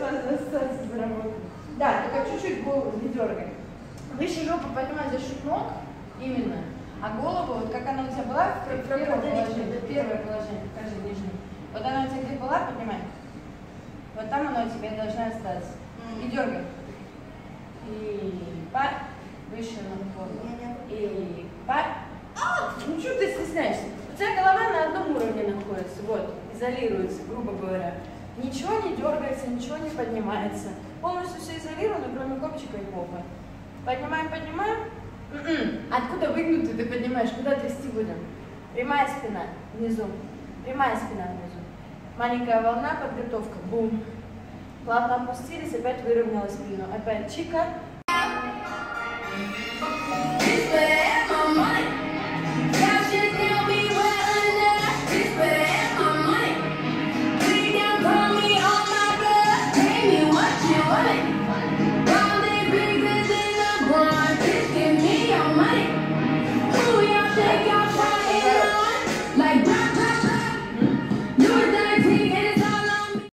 вас остаться заработать. Да, только чуть-чуть голову не дергай. Выше жопу поднимай за счет ног, именно. А голову, вот как она у тебя была, в пер- в первое положение, первое положение, покажи нижнее. Вот она у тебя где была, поднимай. Вот там она у тебя должна остаться. И дергай. И пар, выше на голову. И пар. А, ну что ты стесняешься? У тебя голова на одном уровне находится, вот, изолируется, грубо говоря. Ничего не дергается, ничего не поднимается. Полностью все изолировано, кроме копчика и попы. Поднимаем, поднимаем. Откуда выгнутый ты поднимаешь? Куда трясти будем? Прямая спина внизу. Прямая спина внизу. Маленькая волна, подготовка. Бум. Плавно опустились, опять выровняла спину. Опять чика.